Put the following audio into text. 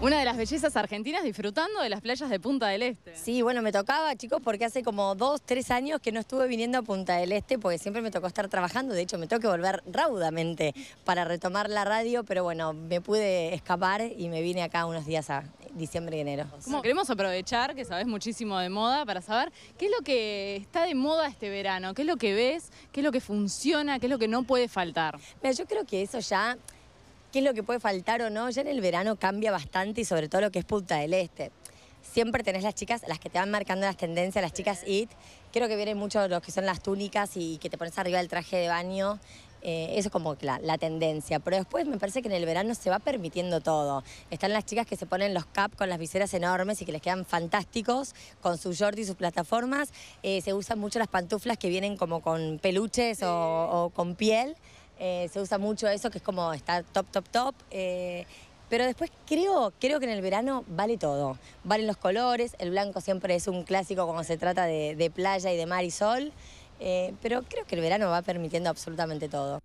Una de las bellezas argentinas disfrutando de las playas de Punta del Este. Sí, bueno, me tocaba, chicos, porque hace como dos, tres años que no estuve viniendo a Punta del Este, porque siempre me tocó estar trabajando. De hecho, me tengo que volver raudamente para retomar la radio, pero bueno, me pude escapar y me vine acá unos días a diciembre y enero. Como queremos aprovechar que sabes muchísimo de moda para saber qué es lo que está de moda este verano, qué es lo que ves, qué es lo que funciona, qué es lo que no puede faltar. Mira, yo creo que eso ya qué es lo que puede faltar o no, ya en el verano cambia bastante y sobre todo lo que es Punta del Este. Siempre tenés las chicas, las que te van marcando las tendencias, las chicas IT. Creo que vienen mucho lo que son las túnicas y que te pones arriba del traje de baño. Eh, eso es como la, la, tendencia, pero después me parece que en el verano se va permitiendo todo. Están las chicas que se ponen los caps con las viseras enormes y que les quedan fantásticos con su short y sus plataformas. Eh, se usan mucho las pantuflas que vienen como con peluches o, o con piel. Eh, se usa mucho eso, que es como está top, top, top. Eh, pero después creo, creo que en el verano vale todo. Valen los colores, el blanco siempre es un clásico cuando se trata de, playa y de mar y sol. Eh, pero creo que el verano va permitiendo absolutamente todo.